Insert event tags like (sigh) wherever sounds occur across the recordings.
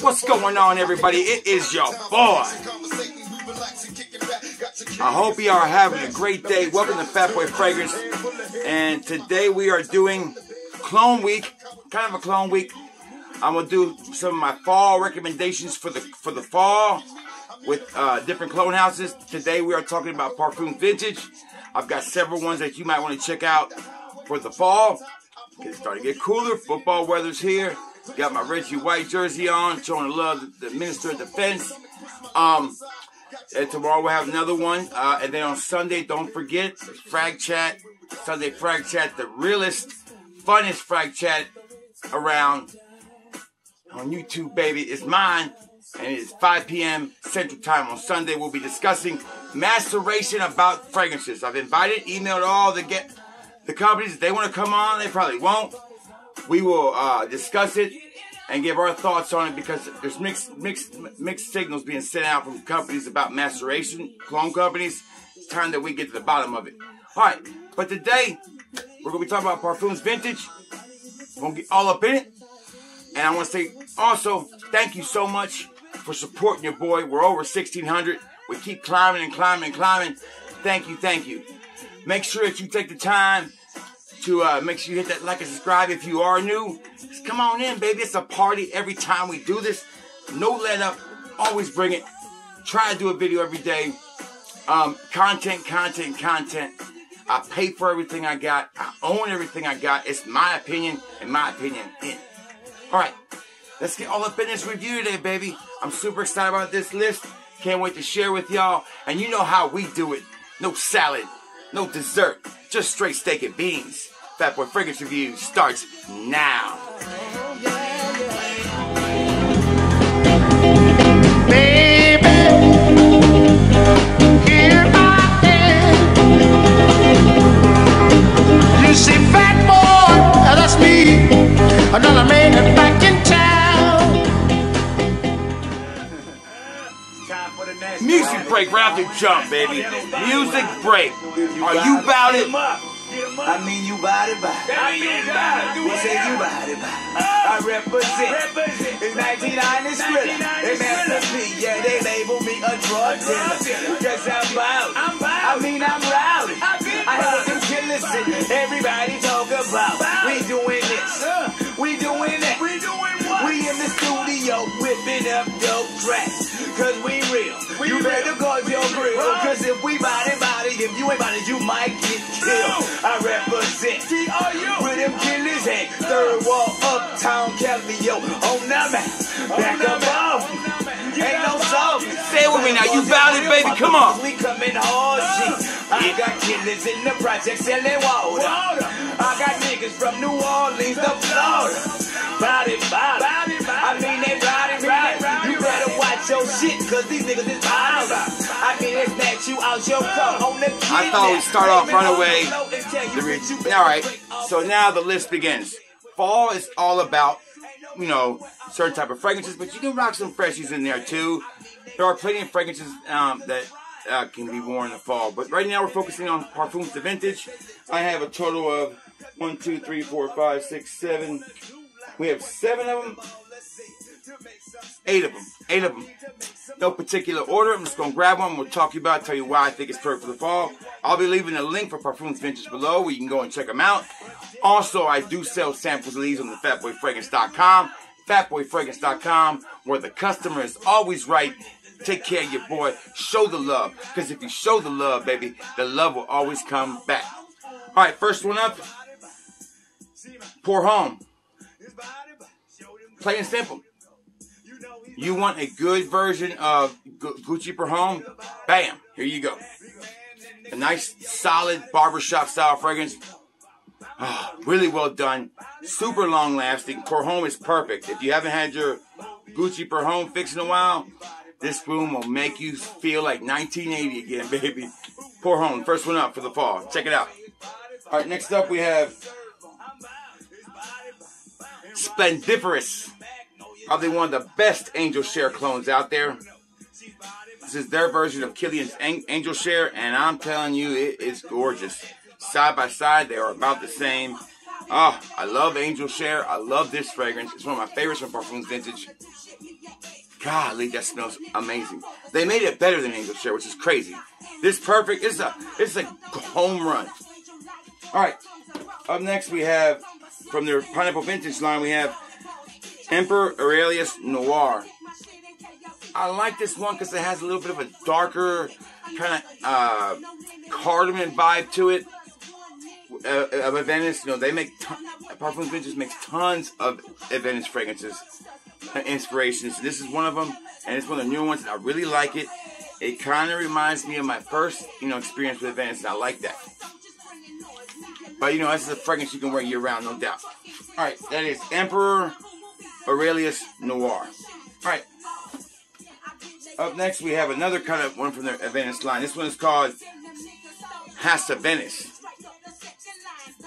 What's going on, everybody? It is your boy. I hope you are having a great day. Welcome to Fat Boy Fragrance. And today we are doing Clone Week, kind of a Clone Week. I'm gonna do some of my fall recommendations for the for the fall with uh, different clone houses. Today we are talking about Parfums Vintage. I've got several ones that you might want to check out for the fall. It's starting to get cooler. Football weather's here. Got my Reggie White jersey on, showing love the Minister of Defense. Um, and tomorrow we'll have another one. Uh, and then on Sunday, don't forget Frag Chat. Sunday Frag Chat, the realest, funnest Frag Chat around on YouTube, baby. It's mine. And it's 5 p.m. Central Time on Sunday. We'll be discussing maceration about fragrances. I've invited, emailed all the get the companies. If they want to come on, they probably won't. We will uh, discuss it and give our thoughts on it because there's mixed mixed mixed signals being sent out from companies about maceration, clone companies. It's time that we get to the bottom of it. All right, but today we're gonna be talking about Parfums Vintage. We're gonna get all up in it, and I want to say also thank you so much for supporting your boy. We're over 1,600. We keep climbing and climbing and climbing. Thank you, thank you. Make sure that you take the time to uh, make sure you hit that like and subscribe if you are new. Just come on in, baby. It's a party every time we do this. No let up. Always bring it. Try to do a video every day. Um, content, content, content. I pay for everything I got. I own everything I got. It's my opinion and my opinion in. All right. Let's get all up in this review today, baby. I'm super excited about this list. Can't wait to share with y'all. And you know how we do it. No salad, no dessert, just straight steak and beans. Fat Boy Fragrance Review starts now. Baby. You see, fat boy, that's me. Another man back in town. Time for the next Music break, rap to jump, baby. Music break. Are you about it? I mean you body by. I mean you body. We say you body by. Ah. I represent. It's 1990 thriller. They Master P, yeah, they label me a drug dealer. Guess I'm out. I'm I mean I'm rowdy. I have them killers sit. Everybody talk about. We doing this. Uh. We doing that. We doing what? We in the studio whipping up dope tracks. Uptown, Cali, yo, on the map. Back the up map. off. Ain't no song. Say with me now. You bout it, baby. Come on. We coming hard, G. I got killers in the project selling water. Water. I got niggas from New Orleans to Florida. Body, body. Body, body. I mean, they rowdy, rowdy. rowdy, You better watch your shit, cause these niggas is wild. I mean, they snatch you out your car on the I thought we'd start off right away. The The re- All right. So now the list begins. Fall is all about, you know, certain type of fragrances, but you can rock some freshies in there too. There are plenty of fragrances um, that uh, can be worn in the fall. But right now we're focusing on Parfums de Vintage. I have a total of one, two, three, four, five, six, seven. We have seven of them. Eight of them. Eight of them. No particular order. I'm just going to grab one. We'll talk you about it, tell you why I think it's perfect for the fall. I'll be leaving a link for Parfums Vintage below where you can go and check them out. Also, I do sell samples of these on the fatboyfragrance.com. Fatboyfragrance.com where the customer is always right. Take care of your boy. Show the love. Because if you show the love, baby, the love will always come back. All right, first one up. Pour Homme. Plain and simple. You want a good version of Gucci Pour Homme? Bam, here you go. A nice, solid barbershop style fragrance. Ah, really well done. Super long lasting. Pour Homme is perfect. If you haven't had your Gucci Pour Homme fix in a while, this room will make you feel like 1980 again, (laughs) baby. Pour Homme, first one up for the fall. Check it out. All right, next up we have Splendiferous. Probably one of the best Angel Share clones out there. This is their version of Kilian's An- Angel Share, and I'm telling you, it is gorgeous. Side by side, they are about the same. Oh, I love Angel Share. I love this fragrance. It's one of my favorites from Parfums Vintage. Golly, that smells amazing. They made it better than Angel Share, which is crazy. This perfect. It's a it's a home run. All right. Up next we have from their Pineapple Vintage line we have Emperor Aurelius Noir. I like this one because it has a little bit of a darker kind of uh, cardamom vibe to it. Uh, of Aventus, you know, they make Parfums Vintage makes tons of Aventus fragrances, (laughs) inspirations. This is one of them, and it's one of the newer ones. And I really like it. It kind of reminds me of my first, you know, experience with Aventus, and I like that. But you know, this is a fragrance you can wear year round, no doubt. All right, that is Emperor Aurelius Noir. All right. Up next, we have another kind of one from their Aventus line. This one is called Haciventus.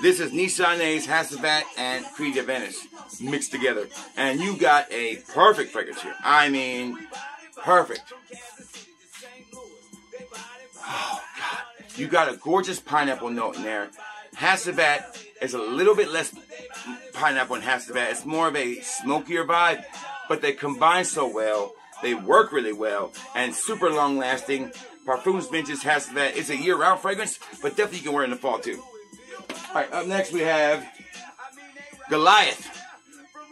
This is Nishane's Hacivat and Creed Aventus mixed together. And you got a perfect fragrance here. I mean, perfect. Oh, God. You got a gorgeous pineapple note in there. Hacivat is a little bit less pineapple in Hacivat. It's more of a smokier vibe, but they combine so well. They work really well and super long lasting. Parfums Vintage Hacivat. It's a year round fragrance, but definitely you can wear it in the fall too. All right, up next we have Goliath.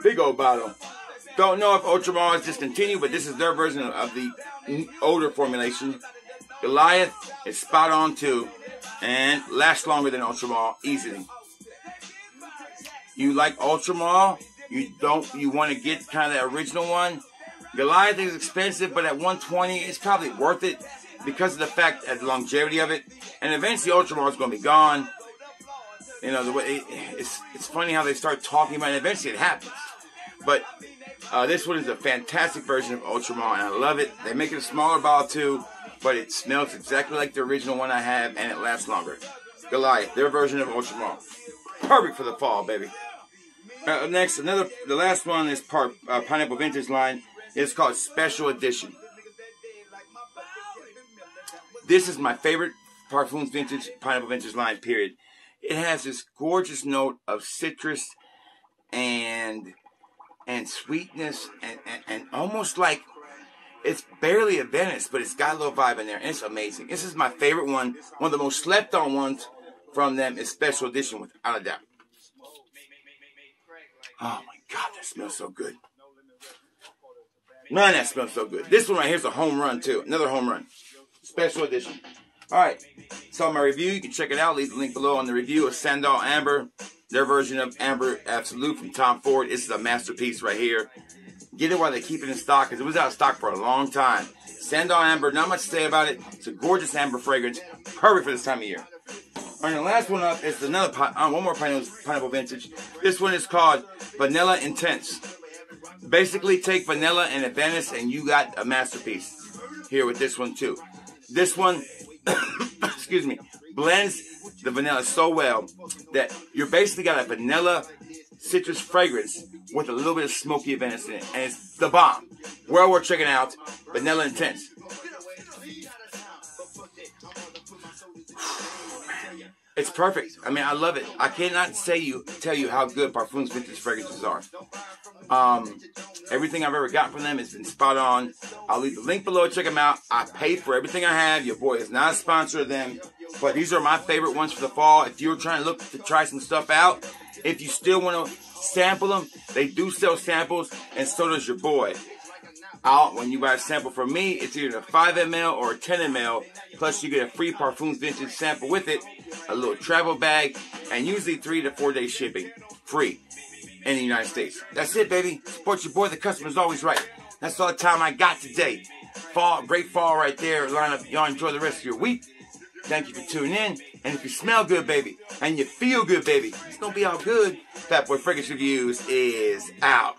Big old bottle. Don't know if Ultramar is discontinued, but this is their version of the older formulation. Goliath is spot on too and lasts longer than Ultramar easily. You like Ultramar? You don't? You want to get kind of the original one? Goliath is expensive, but at 120, it's probably worth it because of the fact of the longevity of it. And eventually, Ultramar is going to be gone. You know, the way it, it's it's funny how they start talking about it. Eventually, it happens. But uh, this one is a fantastic version of Ultramar, and I love it. They make it a smaller bottle too, but it smells exactly like the original one I have, and it lasts longer. Goliath, their version of Ultramar, perfect for the fall, baby. Uh, next, another, the last one is part uh, Pineapple Vintage line. It's called Special Edition. This is my favorite Parfums Vintage, Pineapple Vintage line, period. It has this gorgeous note of citrus and and sweetness and, and, and almost like it's barely Aventus, but it's got a little vibe in there, and it's amazing. This is my favorite one. One of the most slept on ones from them is Special Edition, without a doubt. Oh my God, that smells so good. Man, that smells so good. This one right here is a home run too. Another home run. Special edition. All right. Saw my review. You can check it out. Leave the link below on the review of Sandal Amber. Their version of Amber Absolute from Tom Ford. This is a masterpiece right here. Get it while they keep it in stock because it was out of stock for a long time. Sandal Amber, not much to say about it. It's a gorgeous amber fragrance. Perfect for this time of year. All right, the last one up is another, uh, one more pineapple, pineapple vintage. This one is called Vanilla Intense. Basically, take vanilla and Aventus, and you got a masterpiece here with this one too. This one, (coughs) excuse me, blends the vanilla so well that you're basically got a vanilla citrus fragrance with a little bit of smoky Aventus in it, and it's the bomb. Well worth checking out. Vanilla Intense. It's perfect. I mean, I love it. I cannot say you tell you how good Parfums Vintage fragrances are. Um, everything I've ever got from them has been spot on. I'll leave the link below. Check them out. I pay for everything I have. Your boy is not a sponsor of them, but these are my favorite ones for the fall. If you're trying to look to try some stuff out, if you still want to sample them, they do sell samples, and so does your boy. Out when you buy a sample from me, it's either a 5 ml or a 10 ml. Plus, you get a free Parfums Vintage sample with it a little travel bag, and usually three to four day shipping. Free in the United States. That's it, baby. Support your boy. The customer's always right. That's all the time I got today. Fall, great fall right there. Line up. Y'all enjoy the rest of your week. Thank you for tuning in. And if you smell good, baby, and you feel good, baby, it's gonna be all good. Fat Boy Fragrance Reviews is out.